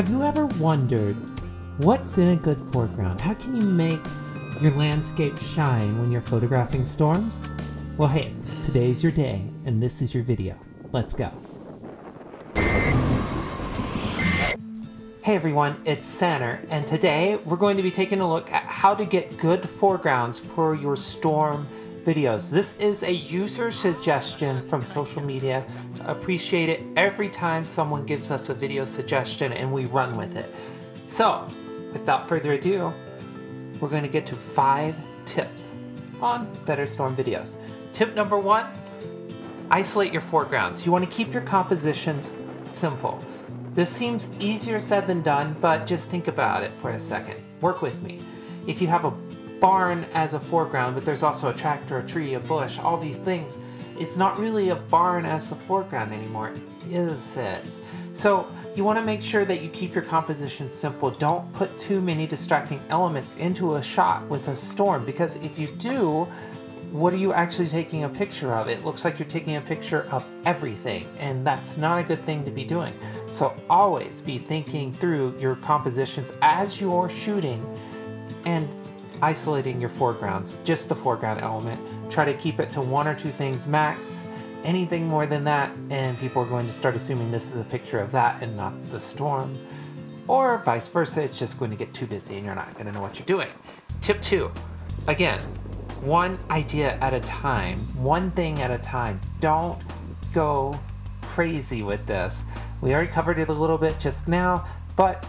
Have you ever wondered what's in a good foreground? How can you make your landscape shine when you're photographing storms? Well, hey, today's your day, and this is your video. Let's go. Hey everyone, it's Sander, and today we're going to be taking a look at how to get good foregrounds for your storm videos. This is a user suggestion from social media. Appreciate it every time someone gives us a video suggestion and we run with it. So, without further ado, we're going to get to five tips on better storm videos. Tip number one, isolate your foregrounds. You want to keep your compositions simple. This seems easier said than done, but just think about it for a second. Work with me. If you have a barn as a foreground, but there's also a tractor, a tree, a bush, all these things, it's not really a barn as the foreground anymore, is it? So you want to make sure that you keep your composition simple. Don't put too many distracting elements into a shot with a storm, because if you do, what are you actually taking a picture of? It looks like you're taking a picture of everything, and that's not a good thing to be doing. So always be thinking through your compositions as you're shooting and isolating your foregrounds, just the foreground element. Try to keep it to one or two things max. Anything more than that, and people are going to start assuming this is a picture of that and not the storm. Or vice versa, it's just going to get too busy and you're not going to know what you're doing. Tip two, again, one idea at a time, one thing at a time. Don't go crazy with this. We already covered it a little bit just now, but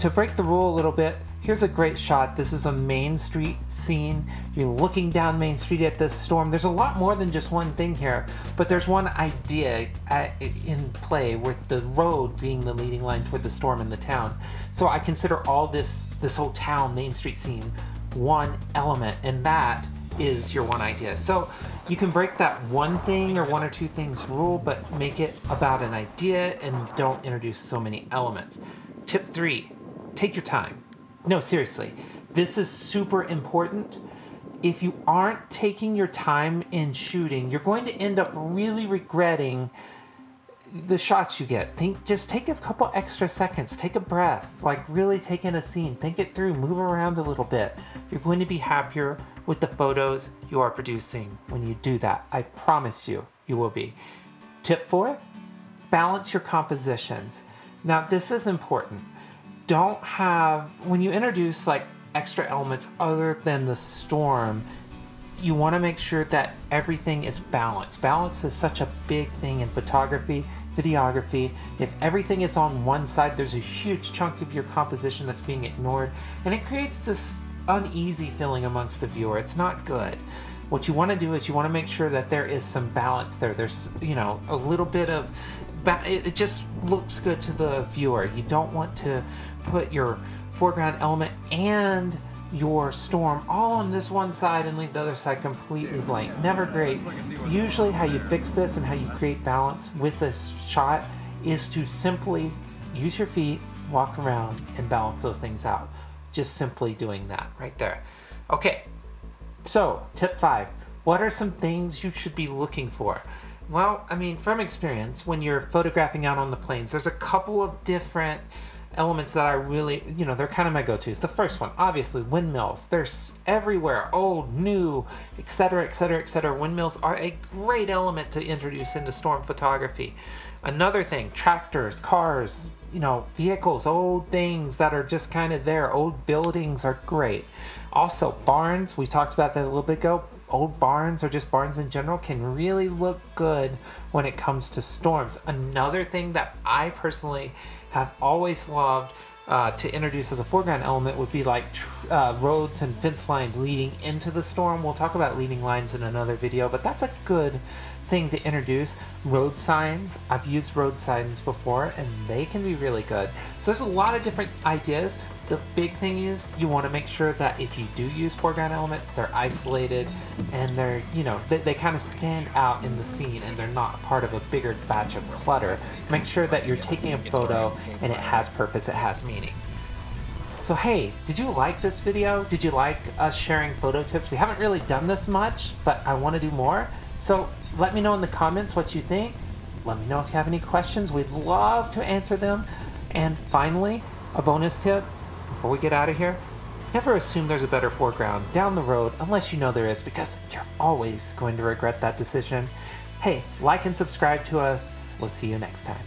to break the rule a little bit, here's a great shot. This is a Main Street scene. You're looking down Main Street at this storm. There's a lot more than just one thing here, but there's one idea at, in play with the road being the leading line toward the storm in the town. So I consider all this, this whole town Main Street scene one element, and that is your one idea. So you can break that one thing or one or two things rule, but make it about an idea and don't introduce so many elements. Tip three, take your time. No, seriously, this is super important. If you aren't taking your time in shooting, you're going to end up really regretting the shots you get. Think just take a couple extra seconds, take a breath, like really take in a scene, think it through, move around a little bit. You're going to be happier with the photos you are producing when you do that. I promise you, you will be. Tip four, balance your compositions. Now this is important. Don't have, when you introduce like extra elements other than the storm, you want to make sure that everything is balanced. Balance is such a big thing in photography videography. If everything is on one side, there's a huge chunk of your composition that's being ignored, and it creates this uneasy feeling amongst the viewer. It's not good. What you want to do is you want to make sure that there is some balance there. There's, you know, a little bit of, it just looks good to the viewer. You don't want to put your foreground element and your storm all on this one side and leave the other side completely blank. Never great. Usually how you fix this and how you create balance with this shot is to simply use your feet, walk around, and balance those things out. Just simply doing that right there. Okay, so tip five. What are some things you should be looking for? Well, I mean, from experience, when you're photographing out on the plains, there's a couple of different elements that I really, you know, they're kind of my go-tos. The first one, obviously, windmills. They're everywhere, old, new, etc., etc., etc. Windmills are a great element to introduce into storm photography. Another thing, tractors, cars, you know, vehicles, old things that are just kind of there. Old buildings are great. Also, barns, we talked about that a little bit ago. Old barns or just barns in general can really look good when it comes to storms. Another thing that I personally have always loved uh, to introduce as a foreground element would be like uh, roads and fence lines leading into the storm. We'll talk about leading lines in another video, but that's a good thing to introduce. Road signs, I've used road signs before and they can be really good. So there's a lot of different ideas. The big thing is you want to make sure that if you do use foreground elements, they're isolated and they're, you know, they, they kind of stand out in the scene and they're not part of a bigger batch of clutter. Make sure that you're taking a photo and it has purpose, it has meaning. So hey, did you like this video? Did you like us sharing photo tips? We haven't really done this much, but I want to do more. So let me know in the comments what you think. Let me know if you have any questions. We'd love to answer them. And finally, a bonus tip before we get out of here never assume there's a better foreground down the road unless you know there is because you're always going to regret that decision. Hey, like and subscribe to us. We'll see you next time.